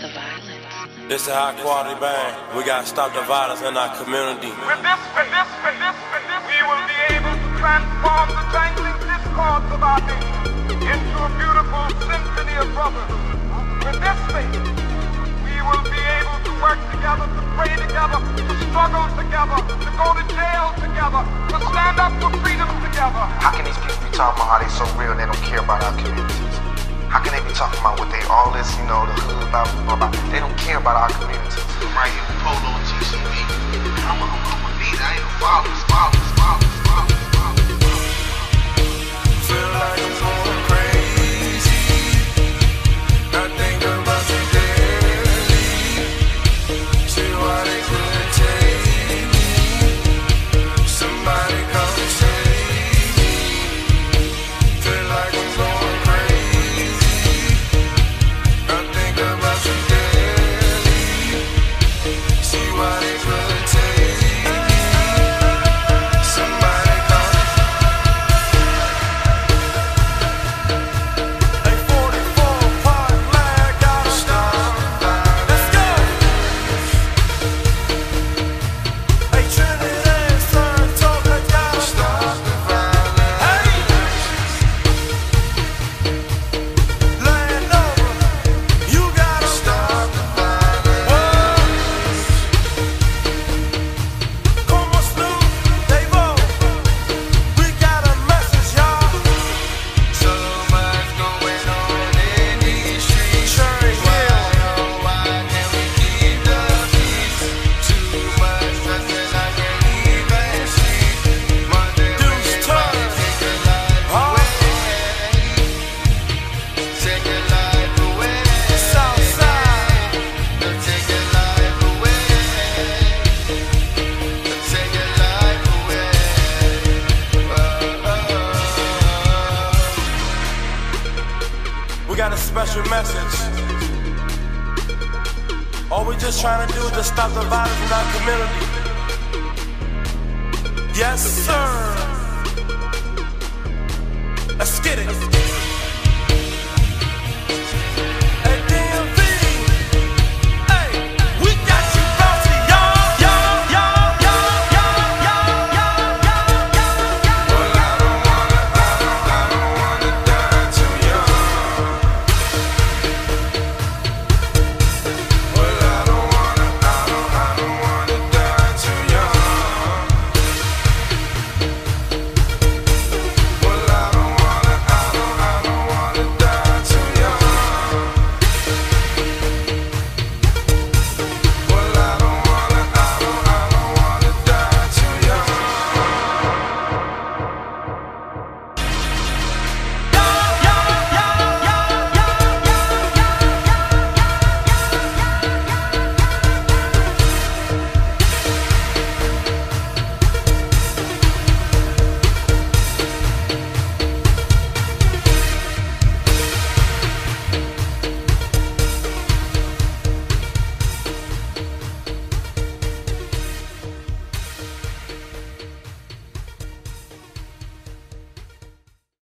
to violence. This a high quality band. We gotta stop the violence in our community. With this, with this, with this, with this, we will be able to transform the jangling discords of our nation into a beautiful symphony of brotherhood. With this faith, we will be able to work together, to pray together, to struggle together, to go to jail together, to stand up for freedom together. How can these people be talking about how they're so real and they don't care about our communities? How can they be talking about what they all this, you know, the hood, blah, blah, blah, blah. They don't care about our community. Right here Polo and TCB. We got a special message. All we just trying to do is just stop the violence in our community. Yes, sir. Let's get it.